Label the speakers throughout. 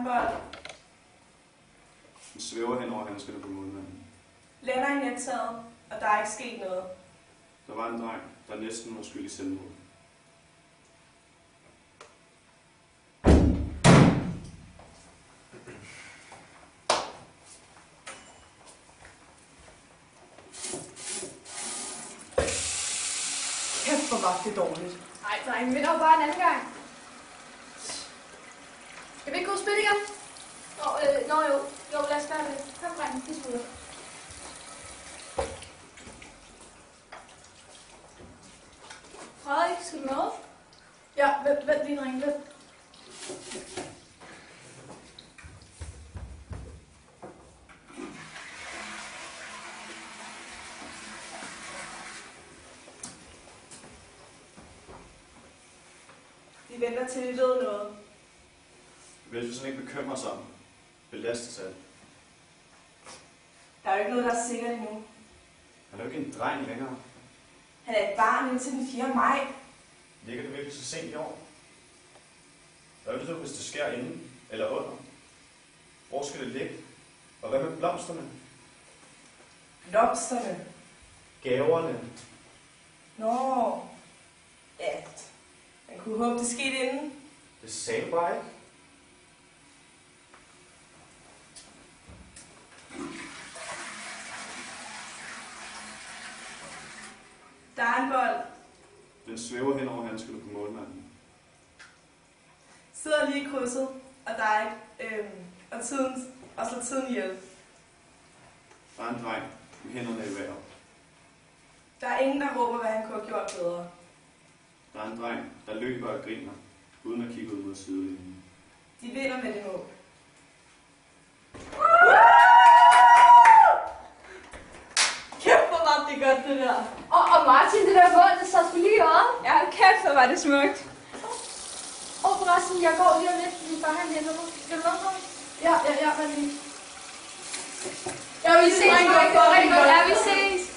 Speaker 1: en bold.
Speaker 2: Den svæver hen over handskerne på målmanden.
Speaker 1: Lander i nettaget, og der er ikke sket noget.
Speaker 2: Der var en dreng, der næsten var skyld i selvmord.
Speaker 3: Kæft, hvor var det dårligt.
Speaker 4: Nej, drenge, vi jo bare en anden gang. Skal vi ikke gå og spille igen? Nå, jo. Jo, lad os gøre det. Kom, drenge, vi spiller. Frederik, skal du med?
Speaker 3: Ja, vent, vent lige, drenge, vent.
Speaker 1: Vi venter til, vi ved noget.
Speaker 2: Hvis vi sådan ikke bekymrer sig om, belastes af det.
Speaker 1: Der er jo ikke noget, der er sikkert endnu.
Speaker 2: Han er jo ikke en dreng længere.
Speaker 1: Han er et barn indtil den 4. maj.
Speaker 2: Ligger det virkelig så sent i år? Hvad vil det så, hvis det sker inden eller under? Hvor skal det ligge? Og hvad med blomsterne?
Speaker 1: Blomsterne.
Speaker 2: Gaverne?
Speaker 1: Nå. Ja. Man kunne håbe, det skete inden.
Speaker 2: Det sagde du bare ikke.
Speaker 1: Der er en bold.
Speaker 2: Den svæver hen over handskerne på målmanden.
Speaker 1: Sidder lige i krydset, og der er ikke, øhm, og, tiden, og slår tiden ihjel.
Speaker 2: Der er en dreng med hænderne i vejret.
Speaker 1: Der er ingen, der råber, hvad han kunne have gjort bedre.
Speaker 2: Der er en dreng, der løber og griner, uden at kigge ud mod sidelinjen.
Speaker 1: De vinder med det mål.
Speaker 3: Kæft, hvor var det godt, det der.
Speaker 4: Og, og Martin, det der mål, det sad sgu lige i øjet.
Speaker 5: Ja, kæft, hvor var det smukt.
Speaker 4: Og forresten, jeg går lige om lidt, fordi far han henter mig. Skal du mig? Ja, ja, ja, men lige.
Speaker 3: Ja, vi ses.
Speaker 5: Ja, vi ses.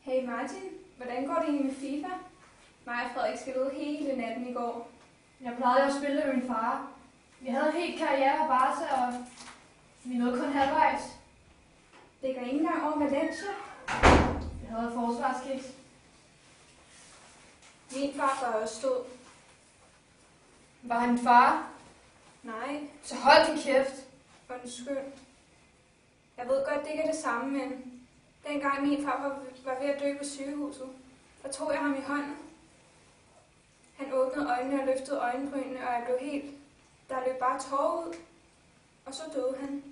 Speaker 5: Hey Martin, hvordan går det egentlig med FIFA? Mig og Frederik spillede hele natten i går.
Speaker 4: Jeg plejede at spille med min far. Vi havde en helt karriere på Barca, og vi nåede kun halvvejs.
Speaker 5: Det går ikke engang over Valencia.
Speaker 4: Vi havde et forsvarskiks.
Speaker 5: Min far var også stod.
Speaker 4: Var han din far?
Speaker 5: Nej,
Speaker 4: Så hold din kæft.
Speaker 5: undskyld. Jeg ved godt, det ikke er det samme, men dengang min far var, var ved at dø på sygehuset, der tog jeg ham i hånden. Han åbnede øjnene og løftede øjenbrynene, og jeg blev helt... Der løb bare tårer ud. Og så døde han.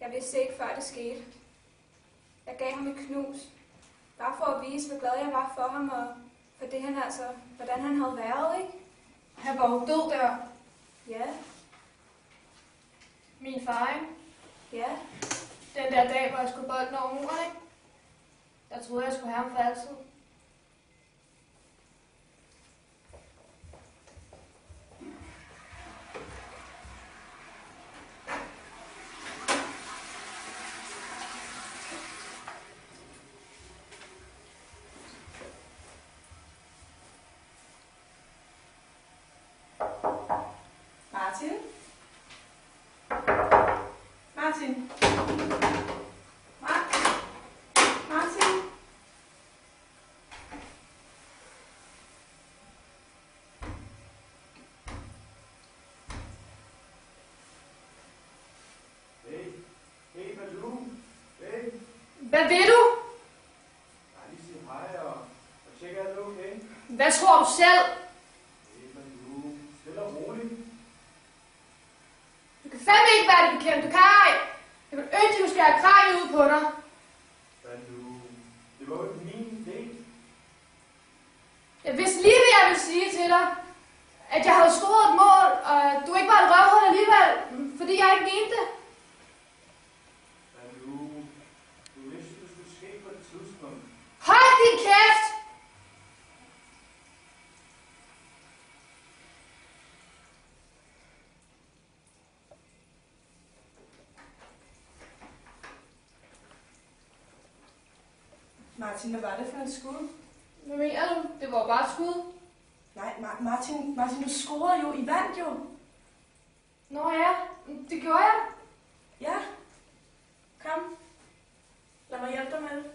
Speaker 5: Jeg vidste ikke, før det skete. Jeg gav ham et knus. Bare for at vise, hvor glad jeg var for ham, og for det han altså, hvordan han havde været, ikke?
Speaker 4: Han var jo død der.
Speaker 5: Ja,
Speaker 4: Min far, ikke?
Speaker 5: ja.
Speaker 4: Den der dag, hvor jeg skulle bolden over muren, ikke? Der troede jeg, skulle have ham for altid.
Speaker 1: Martin? Mar Martin?
Speaker 2: Hey, hey, hvad du? Hey,
Speaker 4: Hvad vil du?
Speaker 2: jeg lige sige hej og, og tjekke, det okay?
Speaker 4: Hvad tror du selv?
Speaker 2: Hey, hvad du? Stille og roligt.
Speaker 4: Du kan fandme ikke være det bekendt, du kan Jeg du skal have kraj ud på dig.
Speaker 2: Hvad du? Det var jo ikke min idé.
Speaker 4: Jeg vidste lige, hvad jeg ville sige til dig. At jeg havde scoret et mål, og du ikke var et røvhul alligevel, fordi jeg ikke mente det.
Speaker 2: Hvad du? Du vidste, det skulle ske på et tidspunkt.
Speaker 4: Hold din kæft!
Speaker 1: Martin, hvad var det for en skud?
Speaker 4: Hvad mener du? Det var bare et skud.
Speaker 1: Nej, Ma- Martin, Martin, du scorede jo. I vandt jo.
Speaker 4: Nå ja, det gjorde jeg.
Speaker 1: Ja. Kom. Lad mig hjælpe dig med det.